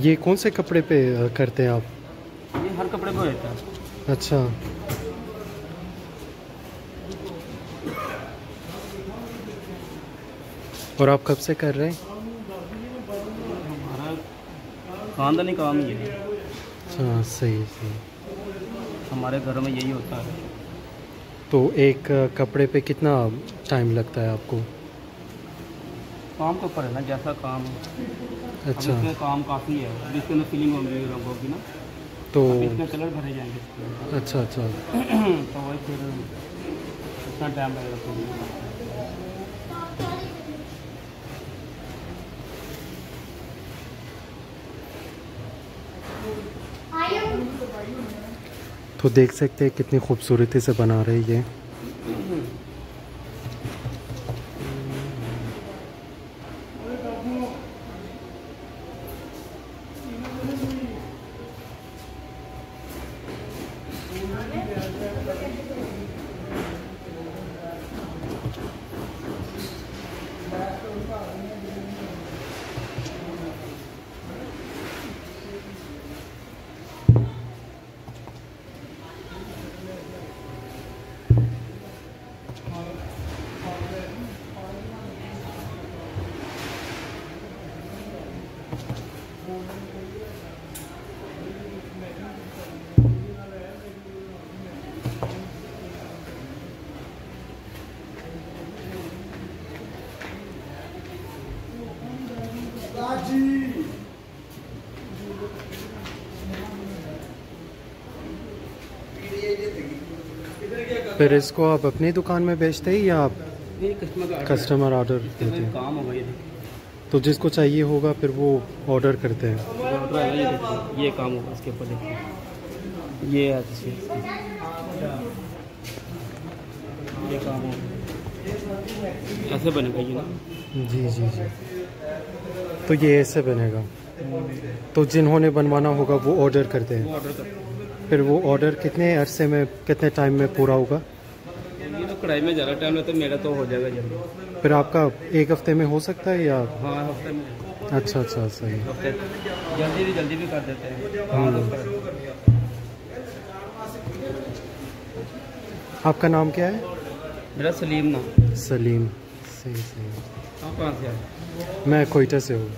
ये कौन से कपड़े पे करते हैं आप? ये हर कपड़े पे रहता है। अच्छा। और आप कब से कर रहे हैं? हमारा खानदानी काम ये है। अच्छा सही सही। हमारे घर में यही होता है। तो एक कपड़े पे कितना टाइम लगता है आपको? काम के ऊपर है ना जैसा काम। अच्छा। इसमें काम काफ़ी है जिसके अंदर फिलिंग होगी रंगों की ना। तो इसमें कलर भरे जाएँगे। अच्छा अच्छा। तो वही फिर इतना टाइम लगेगा। तो देख सकते हैं कितनी खूबसूरती से बना रही है। फिर इसको आप अपनी दुकान में बेचते हैं या आप कस्टमर ऑर्डर देते हैं? काम तो जिसको चाहिए होगा फिर वो ऑर्डर करते हैं। ये ये काम होगा इसके ऊपर ये। ये काम होगा। ऐसे बनेगा ये ना? जी जी जी। तो ये ऐसे बनेगा। तो जिन्होंने बनवाना होगा वो ऑर्डर करते हैं। फिर वो ऑर्डर कितने अरसे में कितने टाइम में पूरा होगा? तो कढ़ाई में ज़्यादा टाइम लगता है मेरा तो हो जाएगा जल्दी। फिर आपका एक हफ़्ते में हो सकता है या? हाँ हफ़्ते में। अच्छा अच्छा सही हफ़्ते। जल्दी भी जल्दी भी कर देते हैं। हाँ तो आपका नाम क्या है? मेरा सलीम नाम। सलीम। सही सही। आप कहाँ से आए मैं कोयटा से हूँ।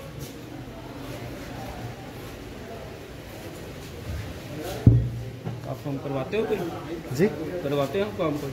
आप काम करवाते हो कोई? जी? करवाते हो काम कोई?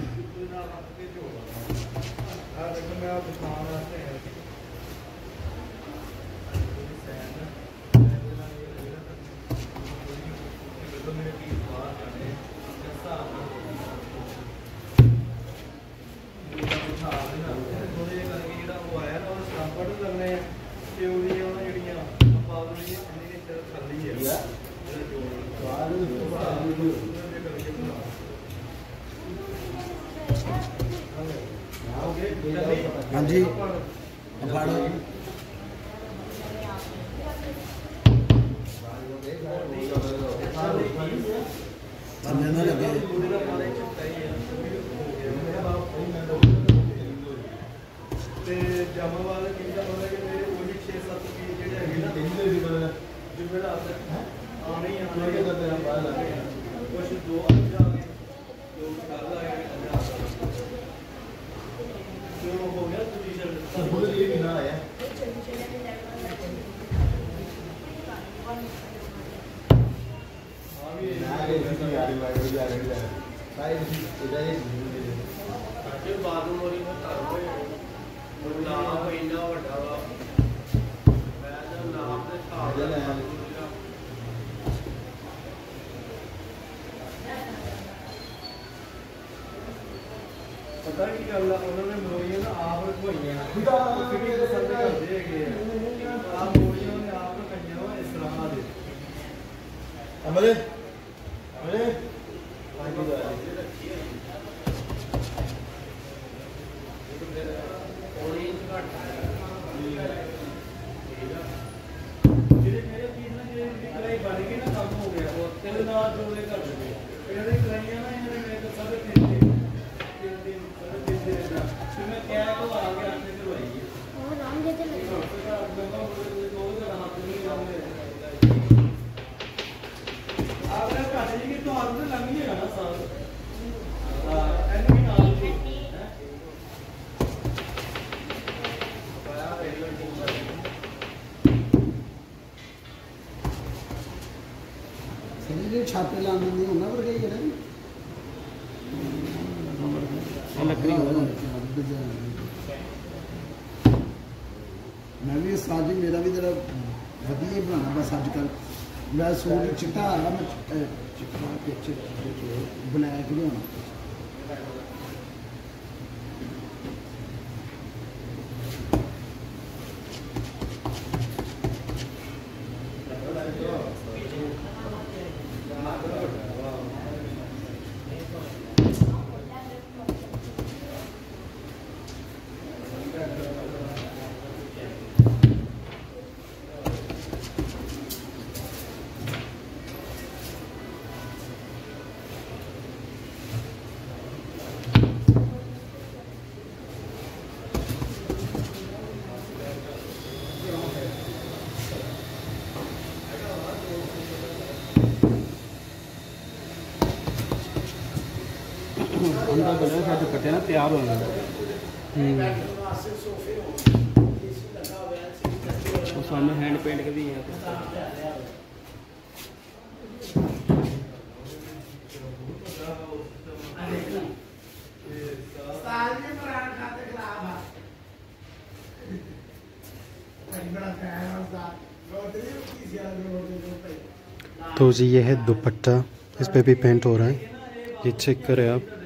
Her takım beyaz bir manası Amén. ਪਤਾ सूट चिट्टा चिट्टा चिट्टा बनाया कि नहीं होना अंदर कलर का जो कटे ना तैयार होने और सामने हैंड पेंट के भी हैं तो जी, ये है दुपट्टा। इस पर भी पेंट हो रहा है। ये चेक करें आप।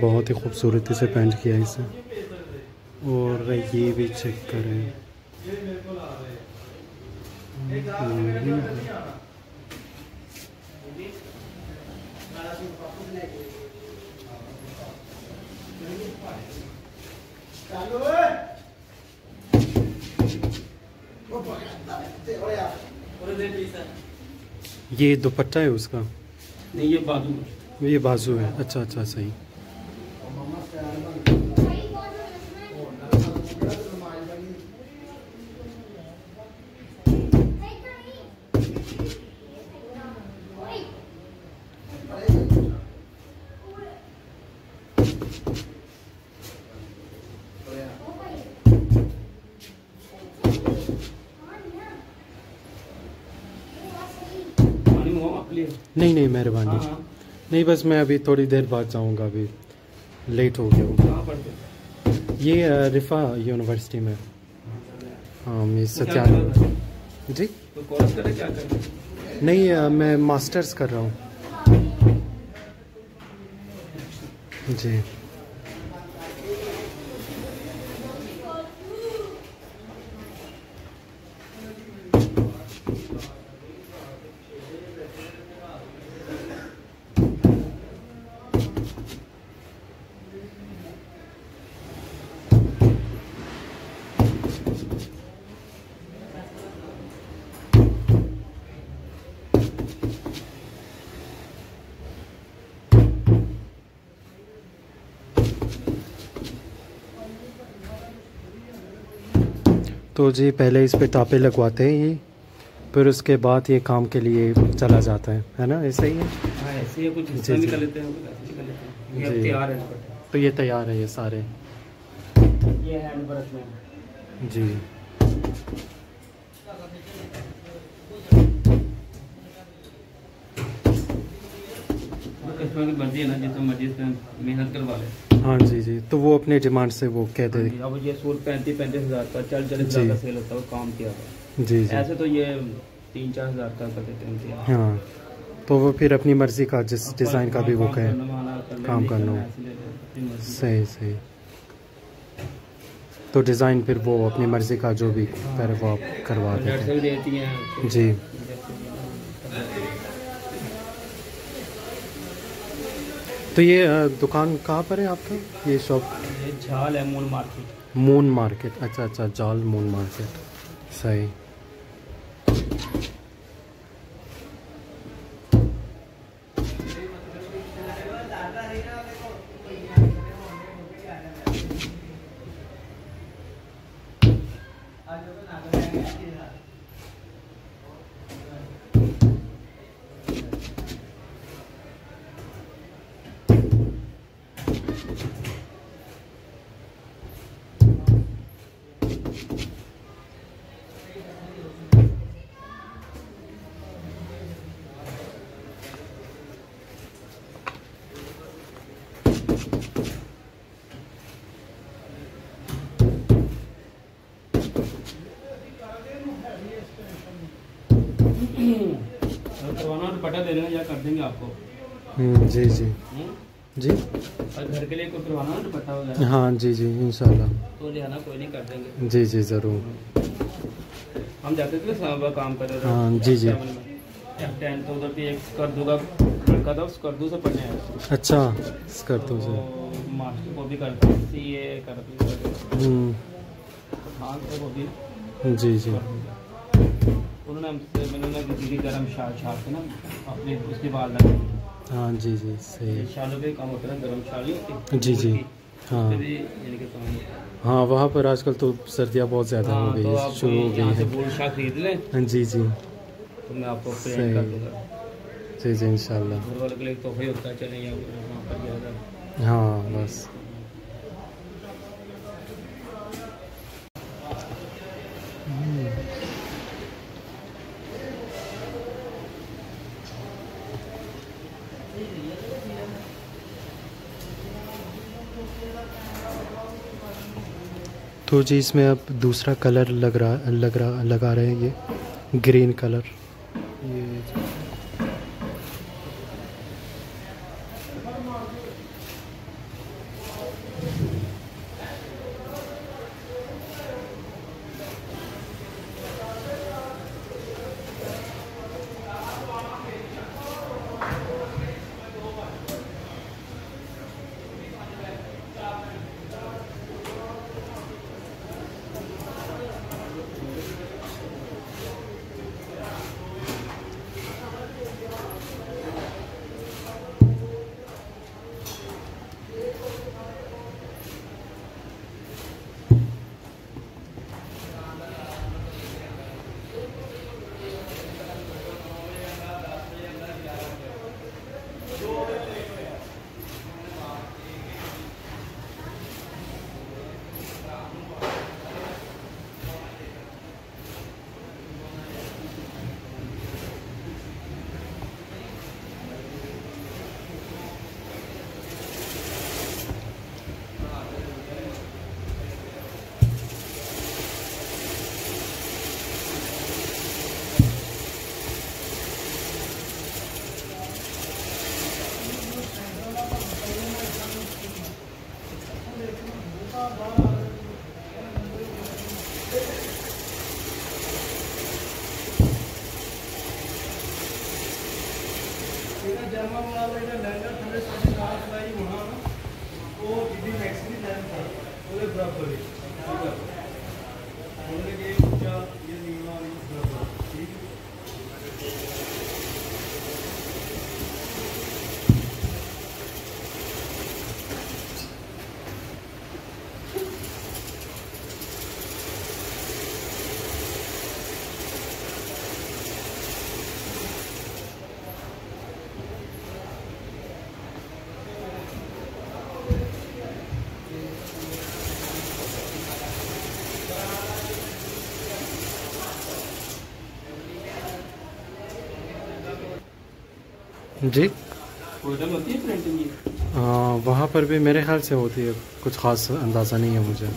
बहुत ही खूबसूरती से पेंट किया इसे। और ये भी चेक करें। ये दुपट्टा है उसका? नहीं ये बाजू ये बाजू है। अच्छा अच्छा सही। नहीं नहीं मेहरबानी हाँ हाँ। नहीं बस मैं अभी थोड़ी देर बाद जाऊँगा अभी लेट हो गया हूँ? ये रिफा यूनिवर्सिटी में। हाँ मैं सत्यान जी? तो कोर्स क्या करे नहीं मैं मास्टर्स कर रहा हूँ। जी। तो जी पहले इस पे तापे लगवाते हैं ये फिर उसके बाद ये काम के लिए चला जाता है है ना? ऐसे ही है? हाँ ऐसे ही कुछ जी, जी। हैं लेते हैं। ये तैयार है तो ये तैयार है ये सारे। ये हैंड ब्रश में। जी। कस्टमर की मर्ज़ी है ना जितना मर्ज़ी मेहनत करवा ले। हाँ जी जी। तो वो अपने डिमांड से वो कहते हाँ जी, अब ये सूट पैंतीस पैंतीस हज़ार का चालीस चालीस जी। हज़ार का सेल होता है काम किया हुआ जी जी। ऐसे तो ये तीन चार हज़ार का कर देते हैं हाँ। तो वो फिर अपनी मर्ज़ी का जिस डिज़ाइन का भी वो कहे। काम करना। सही सही। तो डिज़ाइन फिर वो अपनी मर्ज़ी का जो भी करे वो आप करवा देते हैं। हैं जी। तो ये दुकान कहाँ पर है आपका? ये शॉप ये झाल है मून मार्केट। Moon market. अच्छा अच्छा जाल मून मार्केट। सही अगर करवाना तो पटा दे देना या कर देंगे आपको। हम्म, जी जी। हम्म? जी। और घर के लिए कोई करवाना तो पट्टा वगैरह हाँ जी जी इंशाल्लाह। तो ले आना कोई नहीं कर देंगे। जी जी ज़रूर। हम जाते थे काम कर रहे हाँ, जी, जी। तो उधर भी एक स्कर्दू का लड़का था उस स्कर्दू से पढ़ने अच्छा कर दो तो सर मास्टर को भी करता सी ए कर हम्म, हाँ तो वो भी। जी जी। उन्होंने हमसे मैंने उन्हें किसी की गर्म शाल के ना अपने उसके बाल लगे हाँ जी जी सही। शालों पे काम होता है गर्म शाल नहीं जी, जी। हाँ। है। वहाँ पर आजकल तो सर्दियाँ बहुत ज़्यादा हो हाँ गई तो शुरू हो गई है। खरीद लें। हाँ, जी जी। तो मैं आपको जी जी पर हाँ बस। तो जी, इसमें अब दूसरा कलर लग रहा लग रहा, लगा रहे हैं ये, ग्रीन कलर। जी। होती है प्रिंटिंग वहाँ पर भी मेरे ख्याल से होती है। कुछ ख़ास अंदाज़ा नहीं है मुझे।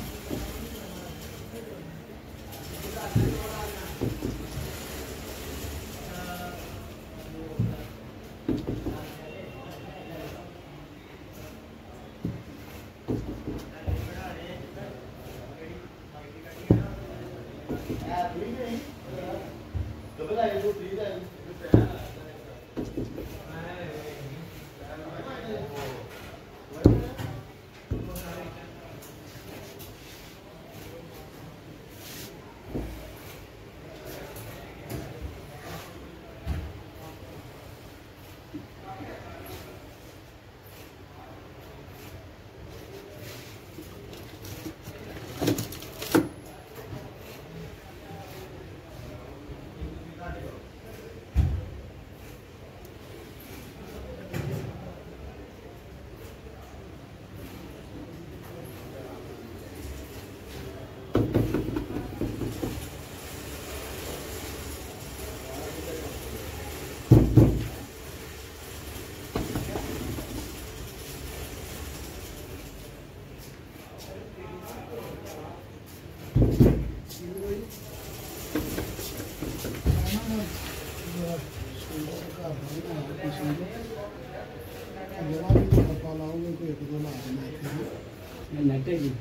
ನೆಟ್ಟಗೆ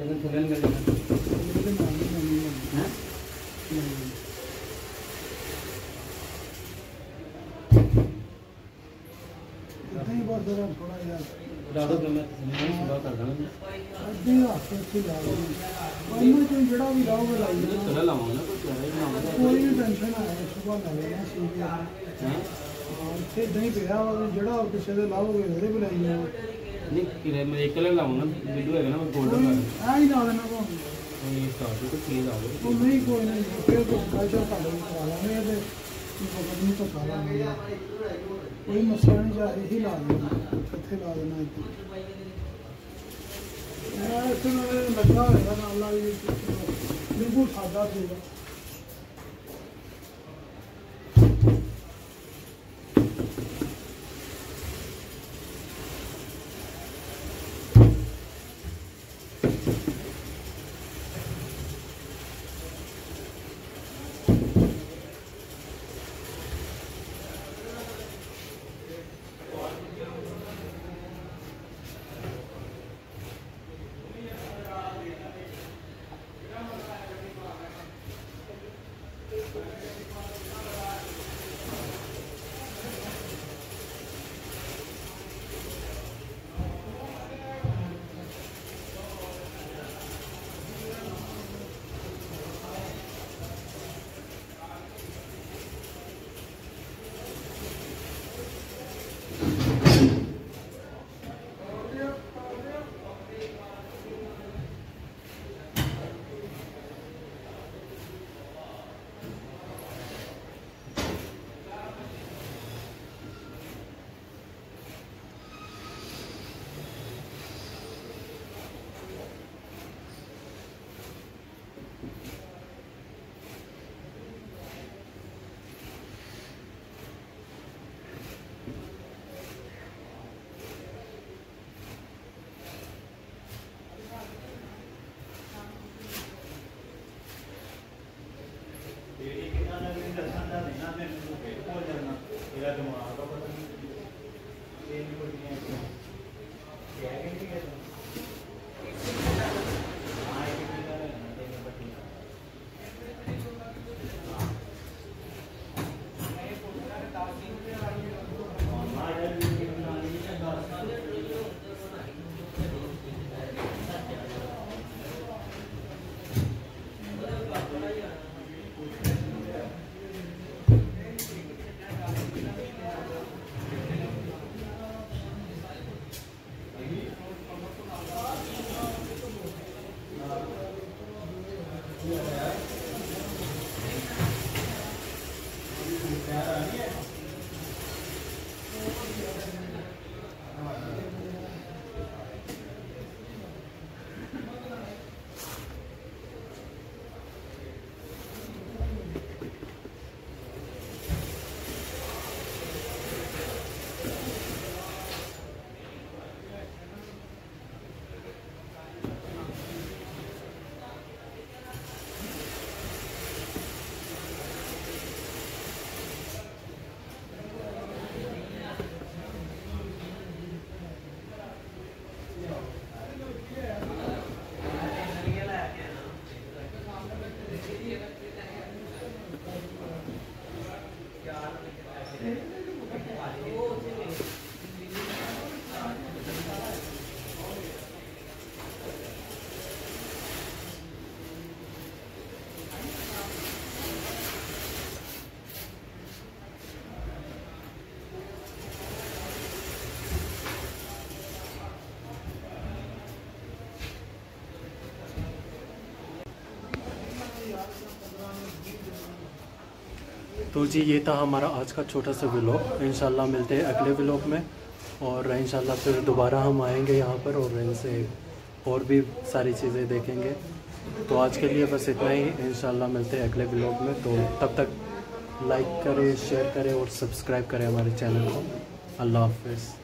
ಏನು ಸುಗಂಧ ਕੋਈ ਟੈਨਸ਼ਨ ਆ ਸੁਭਾ ਨਾਲ ਨਾ ਸੀ ਹਾਂ ਤੇ ਨਹੀਂ ਪਿਆ ਜਿਹੜਾ ਕਿਸੇ ਦੇ ਲਾਓਗੇ ਉਹਦੇ ਬੁਲਾਈਏ ਨਹੀਂ ਕਿਰੇ ਮੈਂ ਇੱਕ ਲੈ ਲਾਉਂ ਨਾ ਬਿੱਲੂ ਹੈਗਾ ਨਾ ਮੈਂ 골ਡਨ ਲਾ ਦਿੰਦਾ ਆ ਹੀ ਲਾ ਦੇਣਾ ਕੋ ਨਹੀਂ ਸਟਾਰਟ ਤੋਂ ਕੀ ਲਾ ਦੇ ਉਹ ਨਹੀਂ ਕੋਈ ਨਹੀਂ ਫਿਰ ਤੋਂ ਕੱਲ ਤੋਂ ਕਰ ਲਾਂਗੇ ਇਹਦੇ। ਕੋਈ ਨਹੀਂ ਤੋਂ ਕਰ ਲਾਂਗੇ। ਕੋਈ ਮਸਲਾ ਨਹੀਂ ਜਾ ਇਹੀ ਲਾ ਦੇਣਾ। ਇੱਥੇ ਲਾ ਦੇਣਾ ਇੱਥੇ ਇਹ ਸੁਣ ਲੱਗਾ ਹੋਇਆ ਨਾਲ ਨਾਲ ਬਿਲਕੁਲ ਸਾਦਾ ਸੀਗਾ। तो जी, ये था हमारा आज का छोटा सा व्लॉग इंशाल्लाह मिलते हैं अगले व्लॉग में। और इंशाल्लाह फिर दोबारा हम आएँगे यहाँ पर और इनसे और भी सारी चीज़ें देखेंगे। तो आज के लिए बस इतना ही। इंशाल्लाह मिलते हैं अगले व्लॉग में। तो तब तक लाइक करें शेयर करें और सब्सक्राइब करें हमारे चैनल को। अल्लाह हाफिज़।